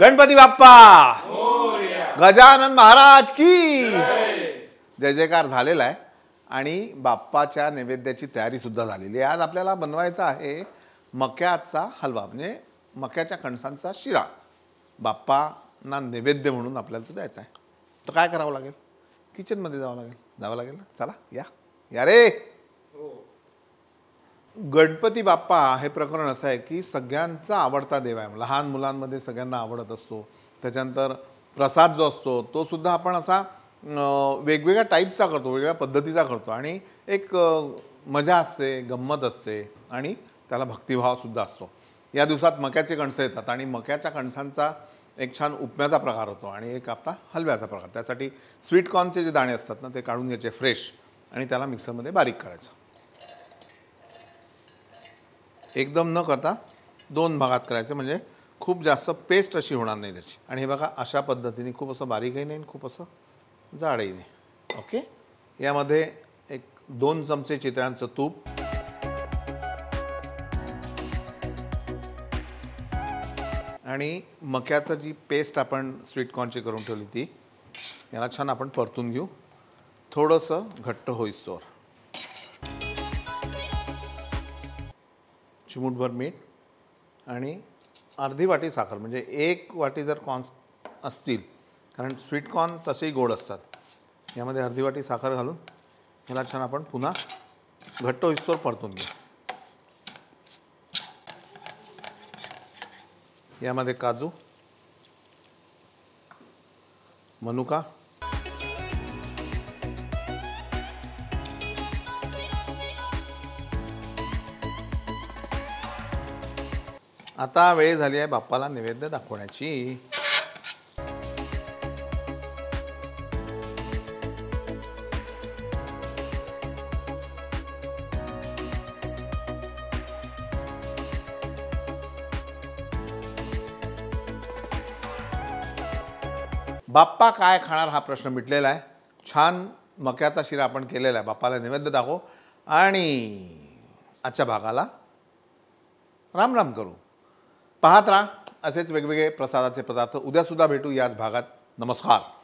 गणपती बाप्पा! गजानन महाराज की! जय जयकार झालेला आहे. आणि बाप्पाच्या नैवेद्याची तयारी सुद्धा झालेली आहे. आज आपल्याला बनवायचा आहे मक्याचा हलवा म्हणजे मक्याच्या कणसांचा शिरा. बाप्पांना नैवेद्य म्हणून आपल्याला तो द्यायचा आहे. तर काय करावं लागेल? किचनमध्ये जावं लागेल. जावं लागेल ना? चला या. या रे! गणपती बाप्पा हे प्रकरण असं आहे की सगळ्यांचा आवडता देव आहे. म्हणजे लहान मुलांमध्ये सगळ्यांना आवडत असतो. त्याच्यानंतर प्रसाद जो असतो तो सुद्धा आपण असा वेगवेगळ्या टाईपचा करतो वेगवेगळ्या पद्धतीचा करतो. आणि एक मजा असते गंमत असते आणि त्याला भक्तिभावसुद्धा असतो. या दिवसात मक्याचे कणसं येतात आणि मक्याच्या कणसांचा एक छान उपम्याचा प्रकार होतो आणि एक आपला हलव्याचा प्रकार. त्यासाठी स्वीट कॉर्नचे जे दाणे असतात ना ते काढून घ्यायचे फ्रेश आणि त्याला मिक्सरमध्ये बारीक करायचं. एकदम न करता दोन भागात करायचं. म्हणजे खूप जास्त पेस्ट अशी होणार नाही त्याची. आणि हे बघा अशा पद्धतीने खूप असं बारीकही नाही खूप असं जाडही नाही. ओके यामध्ये एक दोन चमचे चित्रांचं तूप. आणि मक्याचं जी पेस्ट आपण स्वीट कॉर्नची करून ठेवली ती याला छान आपण परतून घेऊ. थोडंसं घट्ट होईस्तोवर चिमूटभर मीठ आणि अर्धी वाटी साखर. म्हणजे एक वाटी जर कॉर्न असतील कारण स्वीट कॉर्न तसेही गोड असतात. यामध्ये अर्धी वाटी साखर घालून ह्याला छान आपण पुन्हा घट्ट हिस्सोर परतून घेऊ. यामध्ये काजू मनुका आता वेळ झाली आहे बाप्पाला नैवेद्य दाखवण्याची. बाप्पा काय खाणार हा प्रश्न मिटलेला आहे. छान मक्याचा शिरा आपण केलेला आहे. बाप्पाला नैवेद्य दाखव. आणि आजच्या भागाला राम राम करू. पाहत राहा. असेच वेगवेगळे प्रसादाचे पदार्थ उद्यासुद्धा भेटू याच भागात. नमस्कार.